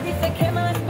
Everything came out.